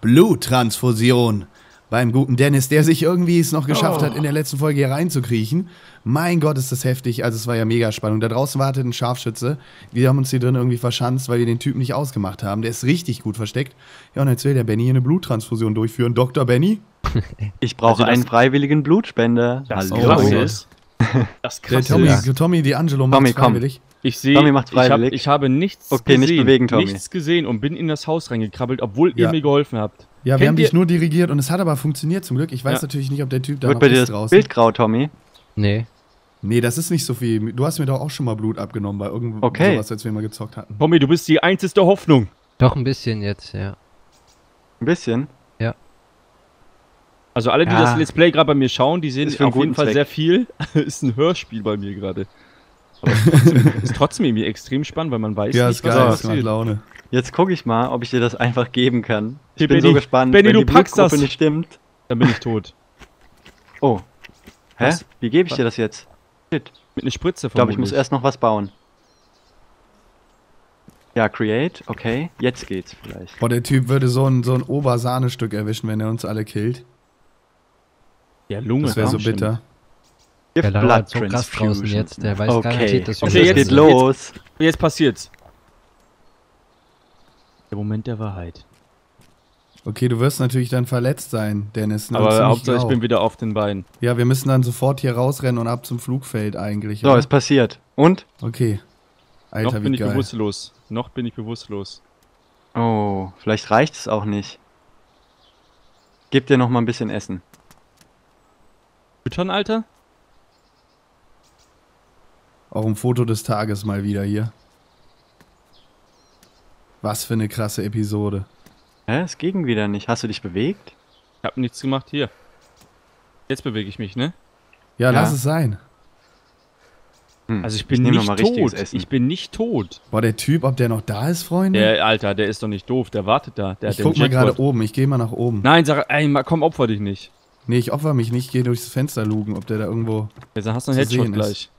Bluttransfusion beim guten Dennis, der sich irgendwie es noch geschafft oh. hat, in der letzten Folge hier reinzukriechen. Mein Gott, ist das heftig. Also es war ja mega Spannung. Da draußen wartet ein Scharfschütze. Wir haben uns hier drin irgendwie verschanzt, weil wir den Typen nicht ausgemacht haben. Der ist richtig gut versteckt. Ja, und jetzt will der Benny hier eine Bluttransfusion durchführen. Dr. Benny? Ich brauche also einen freiwilligen Blutspender. Das Hallo. krass ist. Das krass der Tommy, ist. Tommy D'Angelo macht Tommy, freiwillig. Ich sehe, Tommy macht freiwillig. Ich, hab, ich habe nichts okay, gesehen, nicht bewegen, Tommy. nichts gesehen und bin in das Haus reingekrabbelt, obwohl ja. ihr mir geholfen habt. Ja, Kennt wir haben dich nur dirigiert und es hat aber funktioniert zum Glück. Ich weiß ja. natürlich nicht, ob der Typ da Wird noch bei dir ist das Bild grau, Tommy? Nee. Nee, das ist nicht so viel. Du hast mir doch auch schon mal Blut abgenommen bei irgendwo okay. sowas, als wir mal gezockt hatten. Tommy, du bist die einzige Hoffnung. Doch ein bisschen jetzt, ja. Ein bisschen? Ja. Also alle, die ja. das Let's Play gerade bei mir schauen, die sehen auf jeden Fall Zweck. sehr viel. ist ein Hörspiel bei mir gerade. Aber ist trotzdem irgendwie extrem spannend, weil man weiß ja, nicht, was geil, was passiert. Laune. Jetzt gucke ich mal, ob ich dir das einfach geben kann. Ich hey, bin Benny, so gespannt, Benny, wenn du die packst das. nicht stimmt. Dann bin ich tot. Oh. Hä? Was? Wie gebe ich was? dir das jetzt? Shit. Mit einer Spritze Ich glaube, ich muss erst noch was bauen. Ja, create, okay. Jetzt geht's vielleicht. Boah, der Typ würde so ein, so ein Obersahnestück erwischen, wenn er uns alle killt. Ja, Lunge. Das wäre so bitter. Gift der Blood so krass draußen jetzt, der weiß okay. garantiert, dass wir Okay, jetzt geht los. Jetzt, jetzt passiert's. Der Moment der Wahrheit. Okay, du wirst natürlich dann verletzt sein, Dennis. Ne? Aber Hauptsache ich bin wieder auf den Beinen. Ja, wir müssen dann sofort hier rausrennen und ab zum Flugfeld eigentlich. So, oder? ist passiert. Und? Okay. Alter, Noch bin ich geil. bewusstlos. Noch bin ich bewusstlos. Oh, vielleicht reicht es auch nicht. Gib dir noch mal ein bisschen Essen. Füttern, Alter? Auch ein Foto des Tages mal wieder hier. Was für eine krasse Episode. Hä? Es ging wieder nicht. Hast du dich bewegt? Ich hab nichts gemacht hier. Jetzt bewege ich mich, ne? Ja, ja. lass es sein. Hm. Also ich bin ich nicht tot. Essen. Ich bin nicht tot. Boah, der Typ, ob der noch da ist, Freunde? Der, Alter, der ist doch nicht doof. Der wartet da. Der ich guck mal gerade oben. Ich gehe mal nach oben. Nein, sag, ey, komm, opfer dich nicht. Nee, ich opfer mich nicht. Ich gehe durchs Fenster lugen, ob der da irgendwo Jetzt hast du einen Headshot gleich.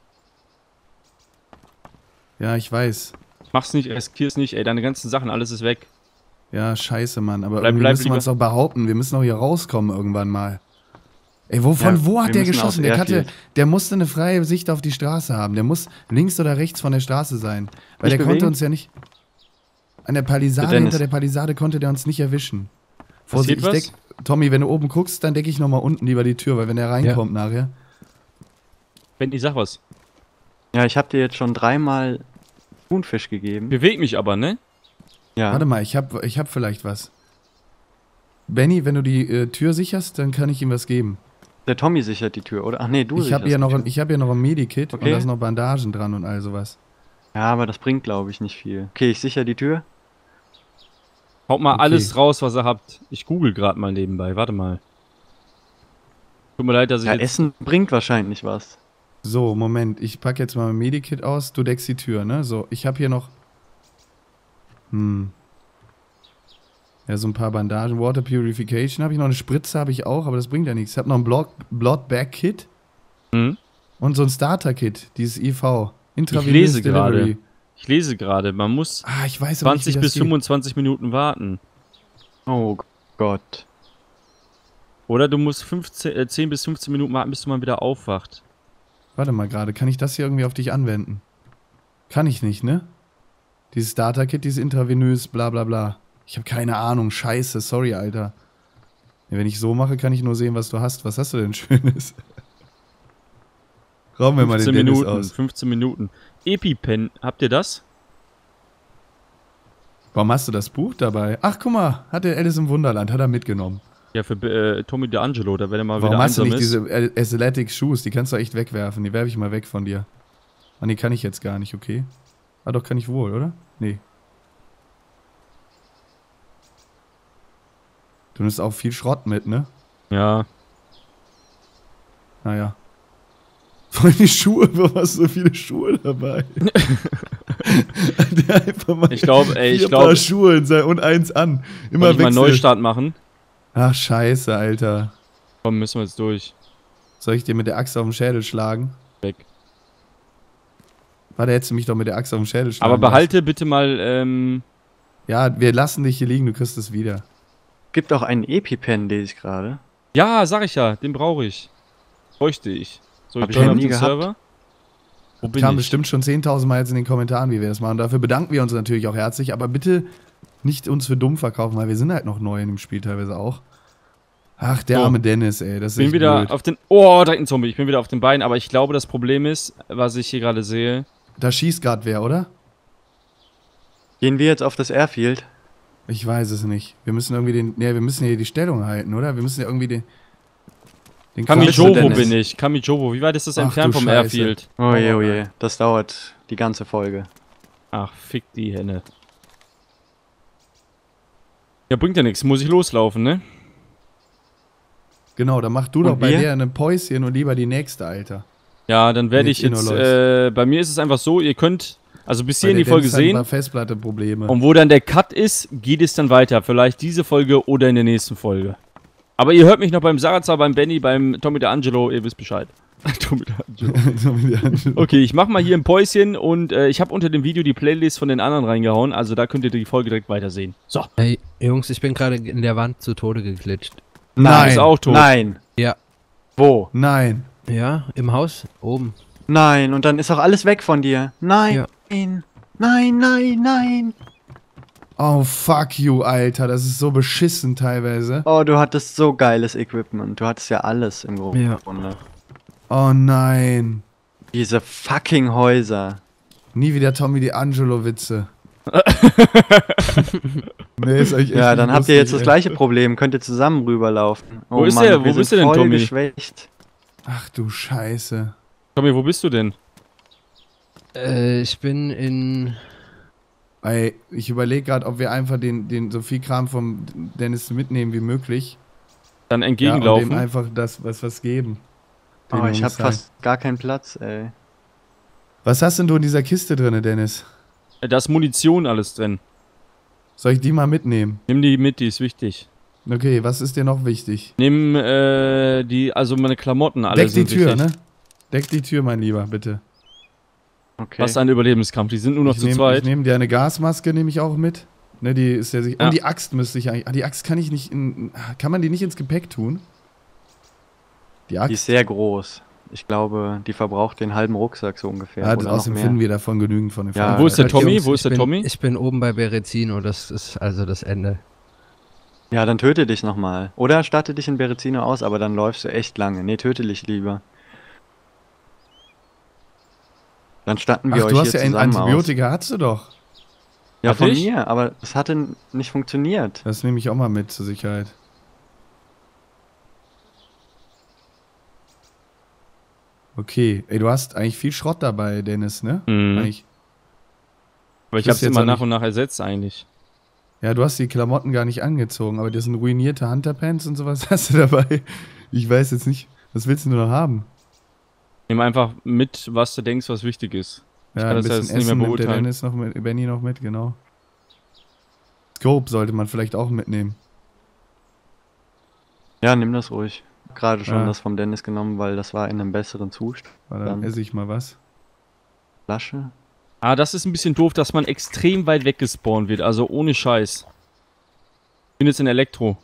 Ja, ich weiß. Mach's nicht, riskier's nicht, ey, deine ganzen Sachen, alles ist weg. Ja, scheiße, Mann. Aber bleib, irgendwie bleib müssen wir uns doch behaupten. Wir müssen doch hier rauskommen irgendwann mal. Ey, wovon, ja, wo hat der geschossen? Der, hatte, der musste eine freie Sicht auf die Straße haben. Der muss links oder rechts von der Straße sein. Weil nicht der bewegen? konnte uns ja nicht. An der Palisade, hinter der Palisade konnte der uns nicht erwischen. Vorsicht, ich deck, Tommy, wenn du oben guckst, dann decke ich nochmal unten lieber die Tür, weil wenn der reinkommt ja. nachher. Benny, sag was. Ja, ich hab dir jetzt schon dreimal Thunfisch gegeben. Beweg mich aber, ne? Ja. Warte mal, ich hab, ich hab vielleicht was. Benny, wenn du die äh, Tür sicherst, dann kann ich ihm was geben. Der Tommy sichert die Tür, oder? Ach nee, du ich hab ja noch ein, Ich habe ja noch ein Medikit okay. und da sind noch Bandagen dran und all sowas. Ja, aber das bringt, glaube ich, nicht viel. Okay, ich sichere die Tür. Haut mal okay. alles raus, was ihr habt. Ich google gerade mal nebenbei. Warte mal. Tut mir leid, dass ich. Ja, Essen bringt wahrscheinlich was. So, Moment. Ich packe jetzt mal mein Medikit aus. Du deckst die Tür, ne? So, ich habe hier noch... Hm. Ja, so ein paar Bandagen. Water Purification habe ich noch. Eine Spritze habe ich auch, aber das bringt ja nichts. Ich habe noch ein Blood, Blood Bag Kit. Hm? Und so ein Starter Kit, dieses IV. Ich lese gerade. Ich lese gerade. Man muss ah, ich weiß 20 nicht, bis 25 Minuten warten. Oh Gott. Oder du musst 15, äh, 10 bis 15 Minuten warten, bis du mal wieder aufwacht. Warte mal gerade, kann ich das hier irgendwie auf dich anwenden? Kann ich nicht, ne? Dieses Starter-Kit, dieses intravenös, bla bla bla. Ich habe keine Ahnung, scheiße, sorry, Alter. Wenn ich so mache, kann ich nur sehen, was du hast. Was hast du denn Schönes? Rauben wir mal den Minuten, aus. 15 Minuten. EpiPen, habt ihr das? Warum hast du das Buch dabei? Ach, guck mal, hat der Alice im Wunderland, hat er mitgenommen. Ja, für äh, Tommy D'Angelo, da wenn er mal Warum wieder hast du nicht ist. diese Athletic Shoes? Die kannst du echt wegwerfen. Die werfe ich mal weg von dir. Ah, nee, kann ich jetzt gar nicht, okay? Ah, doch, kann ich wohl, oder? Nee. Du nimmst auch viel Schrott mit, ne? Ja. Naja. Vor allem die Schuhe, warum hast du so viele Schuhe dabei? ich glaube, ey, ich glaube. Schuhe und eins an. Immer ich mal einen Neustart machen. Ach, scheiße, Alter. Komm, müssen wir jetzt durch. Soll ich dir mit der Axt auf den Schädel schlagen? Weg. Warte, hättest du mich doch mit der Axt auf den Schädel schlagen Aber behalte lassen. bitte mal, ähm... Ja, wir lassen dich hier liegen, du kriegst es wieder. gibt auch einen EpiPen, lese ich gerade. Ja, sag ich ja, den brauche ich. Bräuchte ich. So, ich Hab bin auf dem Server. Wo bin Kam ich? bestimmt schon 10.000 Mal jetzt in den Kommentaren, wie wir das machen. Dafür bedanken wir uns natürlich auch herzlich, aber bitte nicht uns für dumm verkaufen, weil wir sind halt noch neu in dem Spiel teilweise auch. Ach, der oh. arme Dennis, ey. Das ist bin wieder blöd. auf den. Oh, direkt ein Zombie. Ich bin wieder auf den Beinen, aber ich glaube, das Problem ist, was ich hier gerade sehe. Da schießt gerade wer, oder? Gehen wir jetzt auf das Airfield? Ich weiß es nicht. Wir müssen irgendwie den. Ne, wir müssen hier die Stellung halten, oder? Wir müssen ja irgendwie den. den Kamijovo bin ich. Kamijovo. Wie weit ist das Ach, entfernt vom Scheiße. Airfield? Oh je, oh je. Das dauert die ganze Folge. Ach, fick die Henne. Ja, bringt ja nichts. Muss ich loslaufen, ne? Genau, dann mach du und doch bei wir? dir ein Päuschen und lieber die nächste, Alter. Ja, dann werde ich jetzt. Äh, bei mir ist es einfach so, ihr könnt also bis hierhin die Folge sehen. Festplatte Probleme. Und wo dann der Cut ist, geht es dann weiter. Vielleicht diese Folge oder in der nächsten Folge. Aber ihr hört mich noch beim Sarazar, beim Benny, beim Tommy D'Angelo, ihr wisst Bescheid. Tommy D'Angelo. okay, ich mach mal hier ein Päuschen und äh, ich habe unter dem Video die Playlist von den anderen reingehauen, also da könnt ihr die Folge direkt weitersehen. So. Hey, Jungs, ich bin gerade in der Wand zu Tode geglitscht. Nein. Ist auch tot. Nein. Ja. Wo? Nein. Ja, im Haus, oben. Nein, und dann ist auch alles weg von dir. Nein. Ja. Nein. Nein, nein, nein. Oh, fuck you, Alter. Das ist so beschissen teilweise. Oh, du hattest so geiles Equipment. Du hattest ja alles im Grunde. Ja. Oh nein. Diese fucking Häuser. Nie wieder Tommy die Angelo-Witze. nee, ist euch ja, dann habt ihr jetzt ey. das gleiche Problem. Könnt ihr zusammen rüberlaufen. Oh, wo ist Mann, der? Wo bist du denn, Tommy? Geschwächt. Ach du Scheiße. Tommy, wo bist du denn? Äh, ich bin in. Ey, ich überlege gerade, ob wir einfach den, den so viel Kram vom Dennis mitnehmen wie möglich. Dann entgegenlaufen. Ja, und dem einfach das was was geben. Oh, ich habe fast gar keinen Platz, ey. Was hast denn du in dieser Kiste drin, Dennis? Äh, da ist Munition alles drin. Soll ich die mal mitnehmen? Nimm die mit, die ist wichtig. Okay, was ist dir noch wichtig? Nimm äh, die, also meine Klamotten, alle Deck die Tür, wichtig. ne? Deck die Tür, mein Lieber, bitte. Okay. Was ein Überlebenskampf. Die sind nur noch ich zu nehm, zweit. Ich nehme dir eine Gasmaske, nehme ich auch mit. Ne, die ist ja sich. Ja. Und die Axt müsste ich eigentlich. Ah, die Axt kann ich nicht in. Kann man die nicht ins Gepäck tun? Die Axt. Die ist sehr groß. Ich glaube, die verbraucht den halben Rucksack so ungefähr. Ja, außerdem finden wir davon genügend von den ja, Wo ist der Tommy? Jungs, wo ist der bin, Tommy? Ich bin oben bei Berezino, das ist also das Ende. Ja, dann töte dich nochmal. Oder starte dich in Berezino aus, aber dann läufst du echt lange. Nee, töte dich lieber. Dann standen wir Ach, euch du hast ja ein Antibiotika, aus. hast du doch. Ja, Hat von ich? mir, aber es hatte nicht funktioniert. Das nehme ich auch mal mit zur Sicherheit. Okay, ey, du hast eigentlich viel Schrott dabei, Dennis, ne? Mhm. Eigentlich. Aber ich hab's immer nach und nach ersetzt eigentlich. Ja, du hast die Klamotten gar nicht angezogen, aber das sind ruinierte Hunterpants und sowas hast du dabei. Ich weiß jetzt nicht, was willst du noch haben? Nimm einfach mit, was du denkst, was wichtig ist. Ich ja, kann ein das bisschen ja Essen nimmt der Dennis noch mit, Benny noch mit, genau. Scope sollte man vielleicht auch mitnehmen. Ja, nimm das ruhig. Gerade schon ja. das vom Dennis genommen, weil das war in einem besseren Zustand. Weil dann esse ich mal was. Flasche. Ah, das ist ein bisschen doof, dass man extrem weit weggespawnt wird, also ohne Scheiß. Ich bin jetzt in Elektro.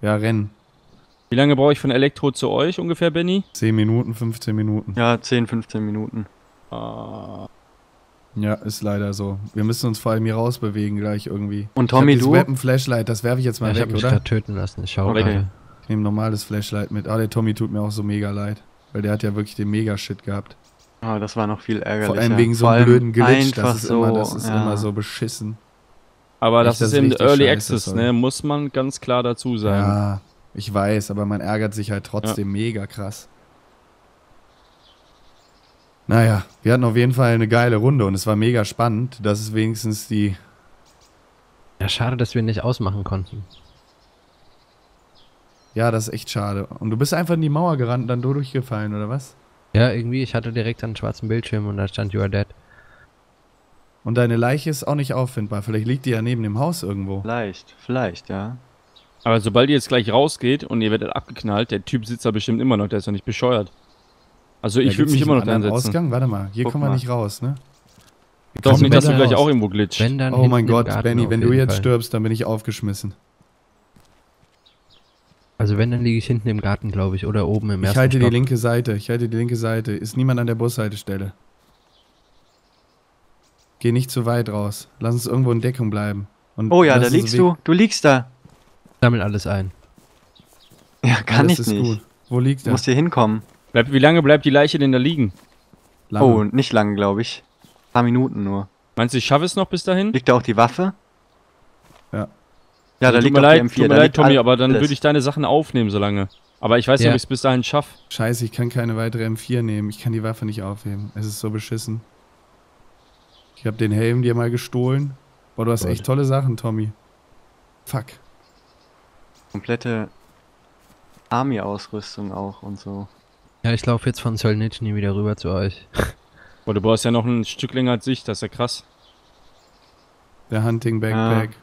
Ja, rennen. Wie lange brauche ich von Elektro zu euch ungefähr, Benny? 10 Minuten, 15 Minuten. Ja, 10, 15 Minuten. Ah. Ja, ist leider so. Wir müssen uns vor allem hier rausbewegen gleich irgendwie. Und Tommy, ich du? Weapon Flashlight, das werfe ich jetzt mal ja, weg, ich oder? Ich töten lassen. Ich schau okay. Ich nehme normales Flashlight mit. Ah, der Tommy tut mir auch so mega leid. Weil der hat ja wirklich den Mega-Shit gehabt. Ah, das war noch viel ärgerlicher. Vor allem wegen so einem blöden Glitch. Das ist, so, immer, das ist ja. immer so beschissen. Aber das ist in Early Access, ne? Muss man ganz klar dazu sagen. Ja, ich weiß, aber man ärgert sich halt trotzdem ja. mega krass. Naja, wir hatten auf jeden Fall eine geile Runde und es war mega spannend. Das ist wenigstens die. Ja, schade, dass wir nicht ausmachen konnten. Ja, das ist echt schade. Und du bist einfach in die Mauer gerannt und dann durchgefallen, oder was? Ja, irgendwie, ich hatte direkt einen schwarzen Bildschirm und da stand You are dead. Und deine Leiche ist auch nicht auffindbar. Vielleicht liegt die ja neben dem Haus irgendwo. Vielleicht, vielleicht, ja. Aber sobald ihr jetzt gleich rausgeht und ihr werdet abgeknallt, der Typ sitzt da bestimmt immer noch, der ist doch nicht bescheuert. Also ich würde mich immer noch da hinsetzen. Ausgang? Warte mal, hier Guck kommen wir nicht raus, ne? Doch nicht, dass du gleich auch irgendwo glitscht. oh mein Gott, Benny, wenn du jetzt stirbst, dann bin ich aufgeschmissen. Also wenn, dann liege ich hinten im Garten, glaube ich, oder oben im ich ersten Ich halte Stock. die linke Seite, ich halte die linke Seite. Ist niemand an der Bushaltestelle. Geh nicht zu weit raus. Lass uns irgendwo in Deckung bleiben. Und oh ja, da liegst du. Du liegst da. Sammel alles ein. Ja, kann alles ich nicht. Gut. Wo liegt er? Muss hier hinkommen. Bleib, wie lange bleibt die Leiche denn da liegen? Lange. Oh, nicht lange, glaube ich. Ein paar Minuten nur. Meinst du, ich schaffe es noch bis dahin? Liegt da auch die Waffe? Ja. Ja, da liegt mir leid, M4. Tut mir leid, Tommy, aber dann würde ich deine Sachen aufnehmen so lange. Aber ich weiß nicht, ob ich es bis dahin schaffe. Scheiße, ich kann keine weitere M4 nehmen. Ich kann die Waffe nicht aufheben. Es ist so beschissen. Ich habe den Helm dir mal gestohlen. Boah, du hast echt tolle Sachen, Tommy. Fuck. Komplette Army-Ausrüstung auch und so. Ja, ich laufe jetzt von Solnitschny wieder rüber zu euch. Boah, du brauchst ja noch ein Stück länger als ich, das ist ja krass. Der Hunting Backpack. Ja.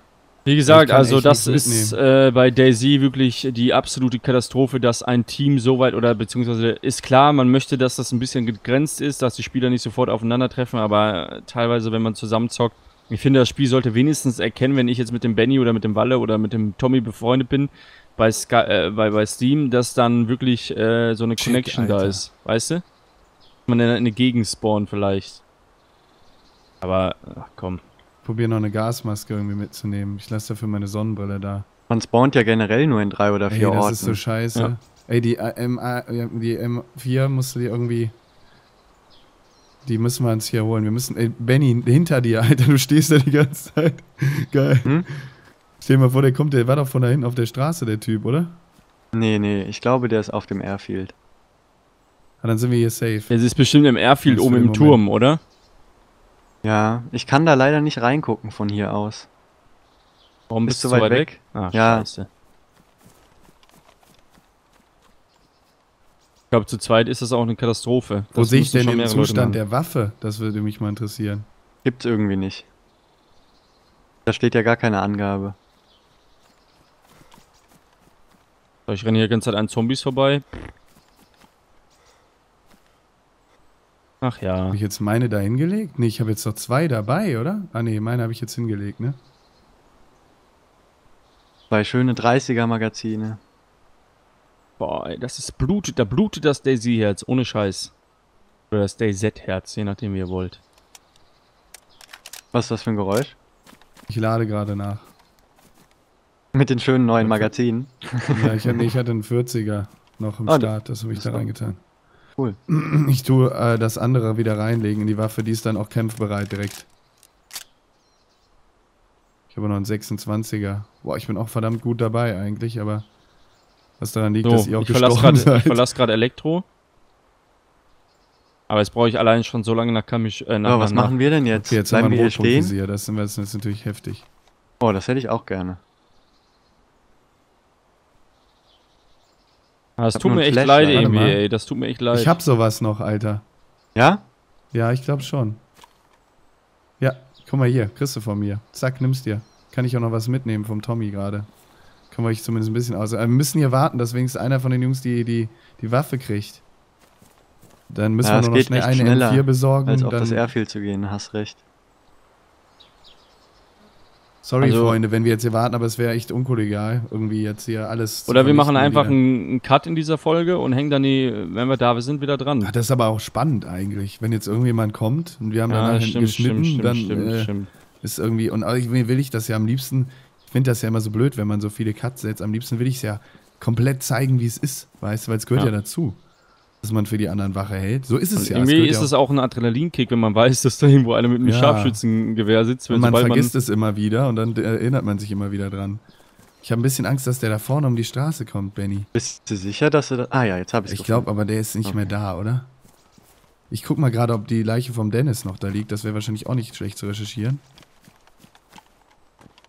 Wie gesagt, also das ist äh, bei Daisy wirklich die absolute Katastrophe, dass ein Team so weit oder beziehungsweise ist klar, man möchte, dass das ein bisschen begrenzt ist, dass die Spieler nicht sofort aufeinandertreffen, aber teilweise, wenn man zusammenzockt, ich finde, das Spiel sollte wenigstens erkennen, wenn ich jetzt mit dem Benny oder mit dem Walle oder mit dem Tommy befreundet bin, bei, Sky, äh, bei, bei Steam, dass dann wirklich äh, so eine Check, Connection Alter. da ist, weißt du? Man in eine Gegend spawnt vielleicht. Aber, ach komm probiere noch eine Gasmaske irgendwie mitzunehmen. Ich lasse dafür meine Sonnenbrille da. Man spawnt ja generell nur in drei oder vier Ey, das Orten. Das ist so scheiße. Ja. Ey, die, äh, M, die M4 musst du dir irgendwie. Die müssen wir uns hier holen. Wir müssen. Ey, Benny, hinter dir, Alter, du stehst da die ganze Zeit. Geil. Hm? Stell dir mal vor, der kommt, der war doch von da hinten auf der Straße, der Typ, oder? Nee, nee, ich glaube, der ist auf dem Airfield. Ah, dann sind wir hier safe. Es ist bestimmt im Airfield oben im Turm, oder? Ja, ich kann da leider nicht reingucken von hier aus. Warum bist, bist du so weit, weit weg? weg? Ach, ja. Scheiße. Ich glaube, zu zweit ist das auch eine Katastrophe. Wo sehe ich denn den Zustand der Waffe? Das würde mich mal interessieren. Gibt's irgendwie nicht. Da steht ja gar keine Angabe. Ich renne hier die ganze Zeit an Zombies vorbei. Ach ja. Habe ich jetzt meine da hingelegt? Nee, ich habe jetzt noch zwei dabei, oder? Ah nee, meine habe ich jetzt hingelegt, ne? Zwei schöne 30er Magazine. Boah, ey, das ist blutet, da blutet das Daisy-Herz, ohne Scheiß. Oder das Daisy-Herz, je nachdem wie ihr wollt. Was ist das für ein Geräusch? Ich lade gerade nach. Mit den schönen neuen Magazinen. Ja, ich, nee, ich hatte einen 40er noch im oh, Start, das habe ich da reingetan. Cool. Ich tue äh, das andere wieder reinlegen in die Waffe, die ist dann auch kämpfbereit direkt. Ich habe noch einen 26er. Boah, ich bin auch verdammt gut dabei eigentlich, aber was daran liegt, so, dass ihr auch ich gestochen grad, seid. Ich verlasse gerade Elektro. Aber jetzt brauche ich allein schon so lange nach Kamisch. Äh, nach, oh, was nach, machen wir denn jetzt? Okay, jetzt Bleiben haben wir hier stehen? Das, das ist natürlich heftig. Oh, das hätte ich auch gerne. Das tut mir echt Flash, leid, irgendwie, ey. Das tut mir echt leid. Ich hab sowas noch, Alter. Ja? Ja, ich glaube schon. Ja, guck mal hier, kriegst du von mir. Zack, nimmst dir. Kann ich auch noch was mitnehmen vom Tommy gerade. Können wir euch zumindest ein bisschen aus. Wir müssen hier warten, dass wenigstens einer von den Jungs die, die, die Waffe kriegt. Dann müssen ja, wir nur noch schnell eine M4 besorgen. Als auf das Airfield zu gehen, hast recht. Sorry, also, Freunde, wenn wir jetzt hier warten, aber es wäre echt unkollegial, irgendwie jetzt hier alles. Oder wir machen einfach einen, Cut in dieser Folge und hängen dann die, wenn wir da sind, wieder dran. Ach, das ist aber auch spannend eigentlich, wenn jetzt irgendjemand kommt und wir haben ja, dann stimmt, geschnitten, stimmt, dann stimmt, äh, stimmt. ist irgendwie und irgendwie will ich das ja am liebsten. Ich finde das ja immer so blöd, wenn man so viele Cuts setzt. Am liebsten will ich es ja komplett zeigen, wie es ist, weißt du, weil es gehört ja. ja dazu dass man für die anderen Wache hält. So ist es und ja. Irgendwie es ist es auch ein Adrenalinkick, wenn man weiß, dass da irgendwo einer mit einem ja. Scharfschützengewehr sitzt. Und man vergisst man es immer wieder und dann erinnert man sich immer wieder dran. Ich habe ein bisschen Angst, dass der da vorne um die Straße kommt, Benny. Bist du sicher, dass er da. Ah ja, jetzt habe ich es Ich glaube, aber der ist nicht okay. mehr da, oder? Ich guck mal gerade, ob die Leiche vom Dennis noch da liegt. Das wäre wahrscheinlich auch nicht schlecht zu recherchieren.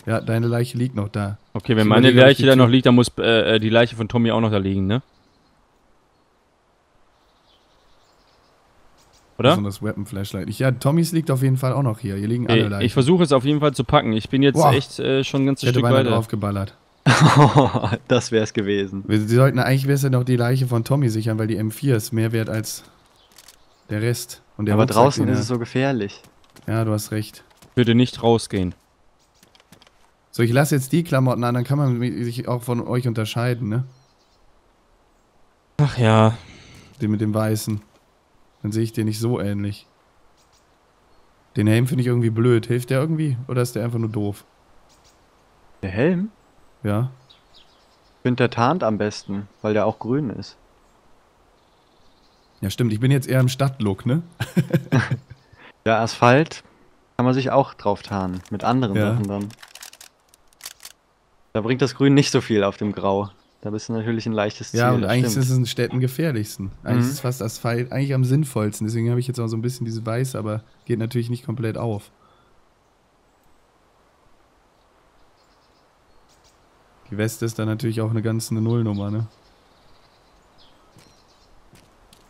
Ja, deine Leiche liegt noch da. Okay, wenn ich meine Leiche da noch liegt, dann muss äh, äh, die Leiche von Tommy auch noch da liegen, ne? Oder? Besonders Weapon Flashlight. Ich, ja, Tommys liegt auf jeden Fall auch noch hier. Hier liegen alle Leichen. Ich versuche es auf jeden Fall zu packen. Ich bin jetzt Boah. echt äh, schon ein ganzes ich hätte Stück weiter. draufgeballert. das wäre es gewesen. Wir sollten eigentlich ja noch die Leiche von Tommy sichern, weil die M4 ist mehr wert als der Rest. Und der Aber Rucksack, draußen ist es so gefährlich. Ja, du hast recht. Bitte nicht rausgehen. So, ich lasse jetzt die Klamotten an, dann kann man sich auch von euch unterscheiden, ne? Ach ja. Den mit dem Weißen. Dann sehe ich den nicht so ähnlich. Den Helm finde ich irgendwie blöd. Hilft der irgendwie? Oder ist der einfach nur doof? Der Helm? Ja. Ich finde, der tarnt am besten, weil der auch grün ist. Ja, stimmt. Ich bin jetzt eher im Stadtlook, ne? ja, Asphalt kann man sich auch drauf tarnen. Mit anderen ja. Sachen dann. Da bringt das Grün nicht so viel auf dem Grau. Da bist du natürlich ein leichtes Ziel. Ja, und eigentlich stimmt. ist es in Städten gefährlichsten. Eigentlich mhm. ist es fast Asphalt eigentlich am sinnvollsten. Deswegen habe ich jetzt auch so ein bisschen dieses Weiß, aber geht natürlich nicht komplett auf. Die Weste ist dann natürlich auch eine ganz eine Nullnummer, ne?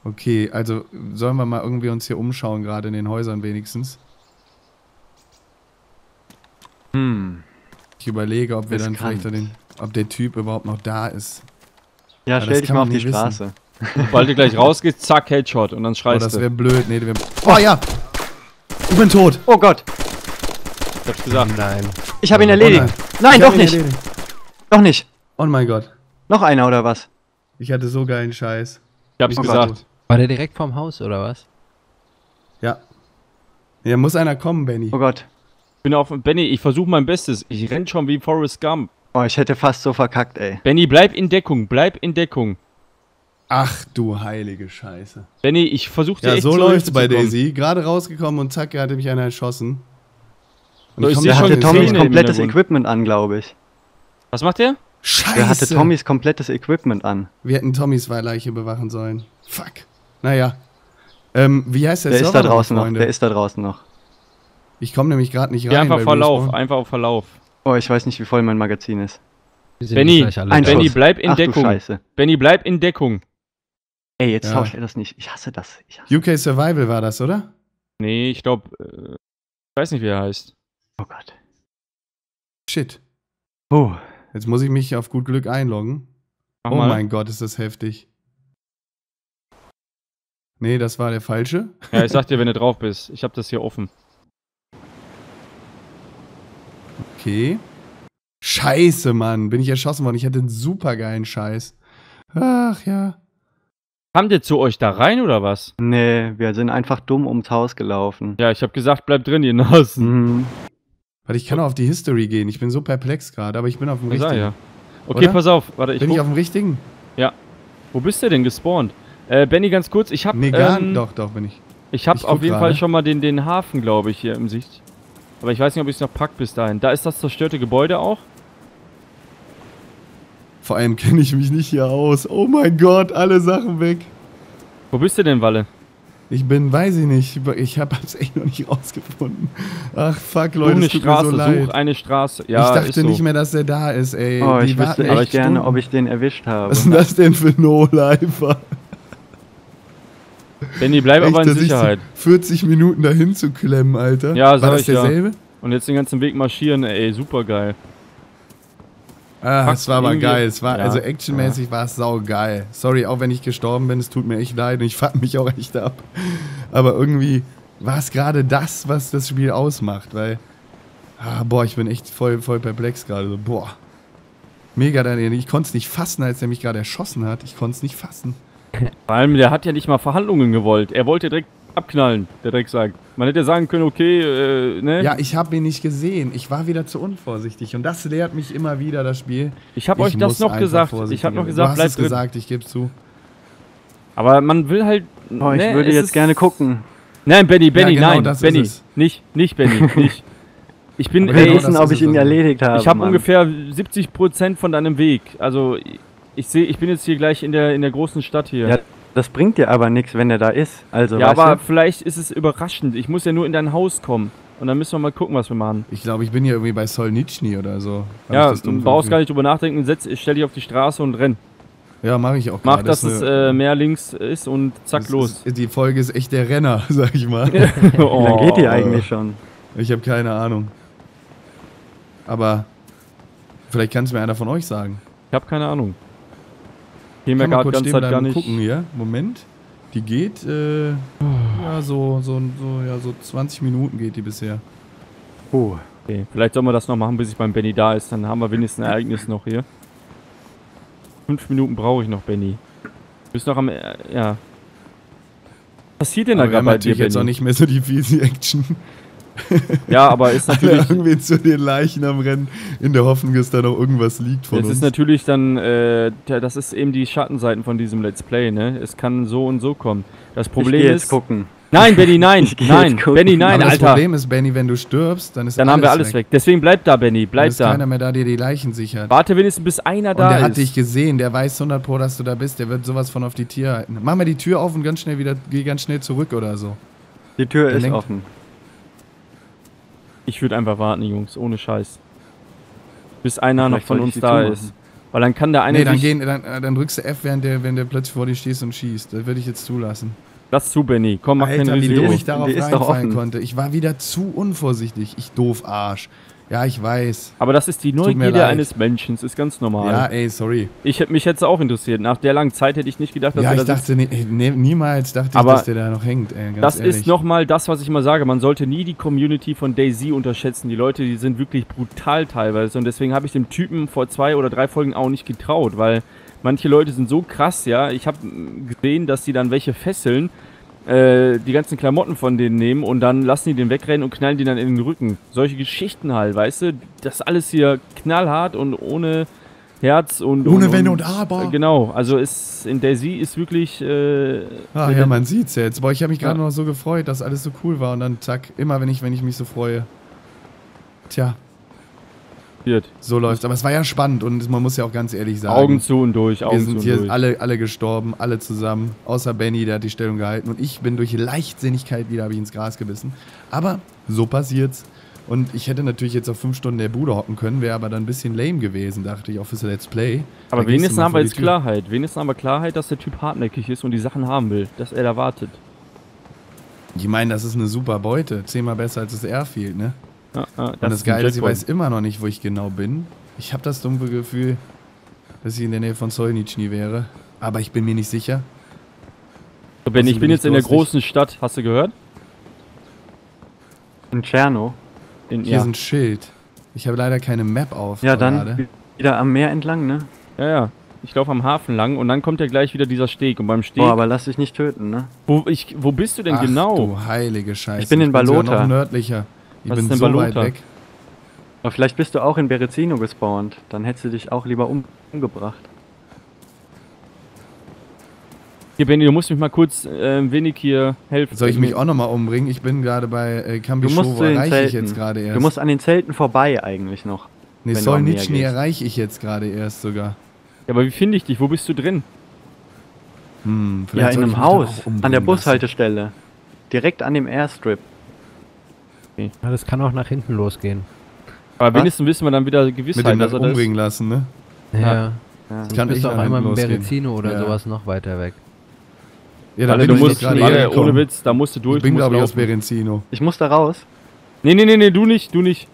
Okay, also sollen wir mal irgendwie uns hier umschauen, gerade in den Häusern wenigstens. Hm. Ich überlege, ob wir das dann vielleicht den, ob der Typ überhaupt noch da ist. Ja, Aber stell dich mal auf die Straße. Sobald du gleich rausgehst, zack, Headshot und dann schreist du. Oh, das wäre blöd. Nee, wär... Oh ja! Ich bin tot! Oh Gott! Ich hab's gesagt. Nein. Ich hab ihn erledigt. Oh nein, nein doch nicht. Erledigt. Doch nicht. Oh mein Gott. Noch einer oder was? Ich hatte so geilen Scheiß. Ich hab's oh gesagt. Gott. War der direkt vorm Haus oder was? Ja. Ja, muss einer kommen, Benny. Oh Gott bin auf. Benny, ich versuche mein Bestes. Ich renn schon wie Forrest Gump. Oh, ich hätte fast so verkackt, ey. Benny, bleib in Deckung, bleib in Deckung. Ach du heilige Scheiße. Benny, ich versuche dir Ja, so läuft's bei Daisy. Gerade rausgekommen und zack, hatte mich einer erschossen. Und so, ich der hatte Tommys komplettes Equipment an, glaube ich. Was macht der? Scheiße. Der hatte Tommys komplettes Equipment an. Wir hätten Tommys Leiche bewachen sollen. Fuck. Naja. Ähm, wie heißt der, der Server ist da draußen noch, Der ist da draußen noch. Ich komme nämlich gerade nicht rein. Ja, einfach Verlauf, einfach auf Verlauf. Oh, ich weiß nicht, wie voll mein Magazin ist. Benny, Benny, bleib in Ach, Deckung. Benny, bleib in Deckung. Ey, jetzt ja. tauscht er das nicht. Ich hasse das. Ich hasse UK Survival war das, oder? Nee, ich glaube, äh, ich weiß nicht, wie er heißt. Oh Gott. Shit. Oh, jetzt muss ich mich auf gut Glück einloggen. Mach oh mal. mein Gott, ist das heftig. Nee, das war der falsche. Ja, ich sag dir, wenn du drauf bist. Ich hab das hier offen. Okay. Scheiße, Mann. Bin ich erschossen worden. Ich hatte einen super geilen Scheiß. Ach ja. Kam der zu euch da rein oder was? Nee, wir sind einfach dumm ums Haus gelaufen. Ja, ich hab gesagt, bleib drin, ihr Nasen. Mhm. Warte, ich kann auch auf die History gehen. Ich bin so perplex gerade, aber ich bin auf dem richtigen. Ja. Okay, Oder? pass auf. Warte, ich bin ich auf dem richtigen? Ja. Wo bist du denn gespawnt? Äh, Benny, ganz kurz, ich hab. Nee, gar ähm, Doch, doch, bin ich. Ich hab ich auf jeden grade. Fall schon mal den, den Hafen, glaube ich, hier im Sicht. Aber ich weiß nicht, ob ich es noch pack bis dahin. Da ist das zerstörte Gebäude auch. Vor allem kenne ich mich nicht hier aus. Oh mein Gott, alle Sachen weg. Wo bist du denn, Walle? Ich bin, weiß ich nicht. Ich habe es echt noch nicht rausgefunden. Ach fuck, Leute, eine Straße, so such eine Straße. Ja, ich dachte so. nicht mehr, dass der da ist, ey. Oh, Die ich wüsste echt gerne, ob ich den erwischt habe. Was ist denn das denn für No-Lifer? Benny, bleib Echt, aber in Sicherheit. 40 Minuten dahin zu klemmen, Alter. Ja, War das ich derselbe? Ja. Und jetzt den ganzen Weg marschieren, ey, super geil. Ah, es war aber geil. Es war, ja. also actionmäßig ja. war es sau geil. Sorry, auch wenn ich gestorben bin, es tut mir echt leid und ich fuck mich auch echt ab. Aber irgendwie war es gerade das, was das Spiel ausmacht, weil, ah, boah, ich bin echt voll, voll perplex gerade. So, boah. Mega, ich konnte es nicht fassen, als er mich gerade erschossen hat. Ich konnte es nicht fassen. Vor allem, der hat ja nicht mal Verhandlungen gewollt. Er wollte direkt abknallen, der Drecksack. Man hätte sagen können, okay, äh, ne? Ja, ich habe ihn nicht gesehen. Ich war wieder zu unvorsichtig. Und das lehrt mich immer wieder, das Spiel. Ich habe euch das noch gesagt. Ich habe noch gesagt, du hast es gesagt, ich gebe zu. Aber man will halt. Oh, ich ne, würde jetzt gerne gucken. Nein, Benny, Benny, ja, genau, nein, Benny. Nicht, nicht, Benny, nicht. Ich bin, genau wissen, ob ich ihn erledigt habe. Ich habe ungefähr 70% von deinem Weg. Also ich sehe, ich bin jetzt hier gleich in der, in der großen Stadt hier. Ja, das bringt dir aber nichts, wenn er da ist. Also, ja, aber du? vielleicht ist es überraschend. Ich muss ja nur in dein Haus kommen. Und dann müssen wir mal gucken, was wir machen. Ich glaube, ich bin hier irgendwie bei Solnitschny oder so. Ja, du brauchst gar nicht drüber nachdenken. Setz, stell dich auf die Straße und renn. Ja, mache ich auch Mach, dass das es äh, mehr links ist und zack, los. Ist, die Folge ist echt der Renner, sag ich mal. oh. Wie lange geht die eigentlich schon? Ich habe keine Ahnung. Aber vielleicht kann es mir einer von euch sagen. Ich habe keine Ahnung. Gehen wir gerade ganz Zeit gar nicht. gucken hier. Moment. Die geht, äh, ja, so, so, so, ja, so 20 Minuten geht die bisher. Oh. Okay. Vielleicht sollen wir das noch machen, bis ich beim Benny da ist. Dann haben wir wenigstens ein Ereignis noch hier. Fünf Minuten brauche ich noch, Benny. bist noch am, äh, ja. Was passiert denn da gerade bei dir, jetzt auch nicht mehr so die Easy Action. Ja, aber ist natürlich. Alle irgendwie zu den Leichen am Rennen, in der Hoffnung, dass da noch irgendwas liegt von es uns. Es ist natürlich dann, äh, das ist eben die Schattenseiten von diesem Let's Play, ne? Es kann so und so kommen. Das Problem ich ist. Jetzt gucken. Nein, Benny, nein, nein, Benny, nein, Aber Alter. Das Problem ist, Benny, wenn du stirbst, dann ist Dann haben wir alles weg. weg. Deswegen bleib da, Benny, bleib dann ist da. keiner mehr da, der die Leichen sichert. Warte wenigstens, bis einer da und der ist. der hat dich gesehen, der weiß 100 pro, dass du da bist, der wird sowas von auf die Tier halten. Mach mal die Tür auf und ganz schnell wieder, geh ganz schnell zurück oder so. Die Tür der ist lenkt. offen. Ich würde einfach warten, Jungs, ohne Scheiß. Bis einer noch von uns da ist. Weil dann kann der eine. Nee, dann, gehen, dann, äh, dann drückst du F, während der, wenn der plötzlich vor dir stehst und schießt. Das würde ich jetzt zulassen. Lass zu, Benny. Komm, mach Alter, wie doof ich darauf reinfallen konnte. Ich war wieder zu unvorsichtig. Ich doof Arsch. Ja, ich weiß. Aber das ist die Neugierde eines Menschen, ist ganz normal. Ja, ey, sorry. Ich hätte mich jetzt auch interessiert. Nach der langen Zeit hätte ich nicht gedacht, dass ja, er da ich dachte nie, nee, niemals dachte Aber ich, dass der da noch hängt. Ey, das ehrlich. ist nochmal das, was ich immer sage. Man sollte nie die Community von Daisy unterschätzen. Die Leute, die sind wirklich brutal teilweise. Und deswegen habe ich dem Typen vor zwei oder drei Folgen auch nicht getraut, weil manche Leute sind so krass, ja. Ich habe gesehen, dass sie dann welche fesseln äh, die ganzen Klamotten von denen nehmen und dann lassen die den wegrennen und knallen die dann in den Rücken. Solche Geschichten halt, weißt du? Das alles hier knallhart und ohne Herz und. Ohne und, Wenn und Aber. Äh, genau, also ist, in Daisy ist wirklich. Äh, ah, ja, man sieht's jetzt. Boah, ich habe mich gerade ja. noch so gefreut, dass alles so cool war und dann zack, immer wenn ich, wenn ich mich so freue. Tja, passiert. So läuft Aber es war ja spannend und man muss ja auch ganz ehrlich sagen. Augen zu und durch, Augen Wir sind hier durch. Alle, alle gestorben, alle zusammen. Außer Benny, der hat die Stellung gehalten. Und ich bin durch Leichtsinnigkeit wieder, habe ich ins Gras gebissen. Aber so passiert's. Und ich hätte natürlich jetzt auf fünf Stunden der Bude hocken können, wäre aber dann ein bisschen lame gewesen, dachte ich, auch fürs Let's Play. Aber da wenigstens haben wir jetzt Klarheit. Wenigstens haben wir Klarheit, dass der Typ hartnäckig ist und die Sachen haben will, dass er da wartet. Ich meine, das ist eine super Beute. Zehnmal besser als das Airfield, ne? Ja, ja, das und das Geile ist, ich weiß immer noch nicht, wo ich genau bin. Ich habe das dumme Gefühl, dass ich in der Nähe von Solnitschny wäre. Aber ich bin mir nicht sicher. So, ben, ich bin jetzt in der großen Stadt. Hast du gehört? In Tscherno. In, Hier ja. ist ein Schild. Ich habe leider keine Map auf. Ja, dann gerade. wieder am Meer entlang, ne? Ja, ja. Ich laufe am Hafen lang und dann kommt ja gleich wieder dieser Steg. Und beim Steg. Oh, aber lass dich nicht töten, ne? Wo, ich, wo bist du denn Ach, genau? Du heilige Scheiße. Ich bin in Balota. Ich noch nördlicher. Ich Was bin so Balota? weit weg. Aber vielleicht bist du auch in Berezino gespawnt. Dann hättest du dich auch lieber um umgebracht. Hier, Benny, du musst mich mal kurz äh, ein wenig hier helfen. Soll ich mich auch nochmal umbringen? Ich bin gerade bei äh, Kambichowo, erreiche ich jetzt gerade erst. Du musst an den Zelten vorbei eigentlich noch. Ne, Solnitschny erreiche ich jetzt gerade erst sogar. Ja, aber wie finde ich dich? Wo bist du drin? Hm, ja, in einem Haus. An der Bushaltestelle. Direkt an dem Airstrip. Okay. Ja, das kann auch nach hinten losgehen. Aber Was? wenigstens wissen wir dann wieder Gewissheit. Mit dem dass umbringen lassen, ne? Ja. ja. ja. Kann ich auch einmal mit Berezino oder ja. sowas noch weiter weg. Ja, da du musst gerade ohne Witz, da musst du durch. Ich bin glaube ich aus Berenzino. Ich muss da raus. Nee, nee, nee, nee, du nicht, du nicht.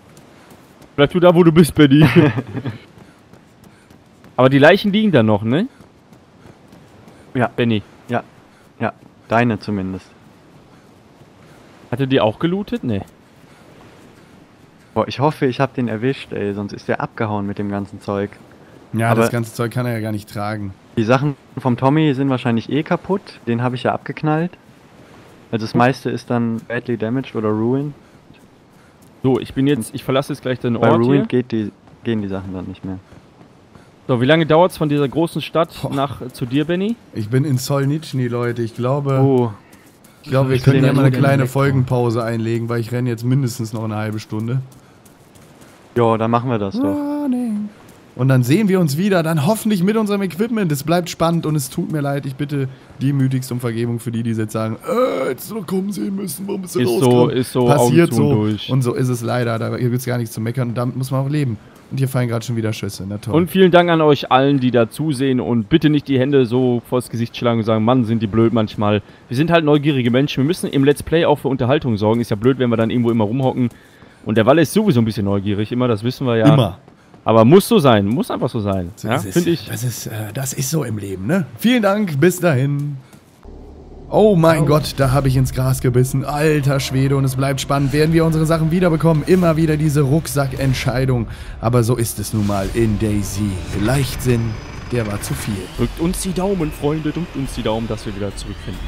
Bleib du da, wo du bist, Benny. Aber die Leichen liegen da noch, ne? Ja. Benny. Ja. Ja, deine zumindest. Hatte die auch gelootet? Nee. Boah, ich hoffe, ich habe den erwischt, ey, sonst ist der abgehauen mit dem ganzen Zeug. Ja, Aber das ganze Zeug kann er ja gar nicht tragen. Die Sachen vom Tommy sind wahrscheinlich eh kaputt. Den habe ich ja abgeknallt. Also das meiste ist dann badly damaged oder ruined. So, ich bin jetzt, ich verlasse jetzt gleich den Ort Bei ruined hier. Geht die, gehen die Sachen dann nicht mehr. So, wie lange dauert es von dieser großen Stadt Boah. nach zu dir, Benny? Ich bin in Solnitschny, Leute. Ich glaube, oh. ich glaube, wir ich können ja mal eine kleine Folgenpause einlegen, weil ich renne jetzt mindestens noch eine halbe Stunde. Ja, dann machen wir das doch. Und dann sehen wir uns wieder, dann hoffentlich mit unserem Equipment. Es bleibt spannend und es tut mir leid. Ich bitte demütigst um Vergebung für die, die jetzt sagen, äh, jetzt noch kommen sehen müssen, warum ist, ist so, ist so, Passiert so. Durch. Und so ist es leider. Da gibt es gar nichts zu meckern. Und damit muss man auch leben. Und hier fallen gerade schon wieder Schüsse. Na toll. Und vielen Dank an euch allen, die da zusehen und bitte nicht die Hände so vors Gesicht schlagen und sagen, Mann, sind die blöd manchmal. Wir sind halt neugierige Menschen. Wir müssen im Let's Play auch für Unterhaltung sorgen. Ist ja blöd, wenn wir dann irgendwo immer rumhocken und der Walle ist sowieso ein bisschen neugierig, immer, das wissen wir ja. Immer. Aber muss so sein, muss einfach so sein. So ja, finde ich. Das ist, äh, das ist so im Leben, ne? Vielen Dank, bis dahin. Oh mein oh. Gott, da habe ich ins Gras gebissen. Alter Schwede, und es bleibt spannend. Werden wir unsere Sachen wiederbekommen? Immer wieder diese Rucksackentscheidung. Aber so ist es nun mal in Daisy. Leichtsinn der war zu viel. Drückt uns die Daumen, Freunde, drückt uns die Daumen, dass wir wieder zurückfinden.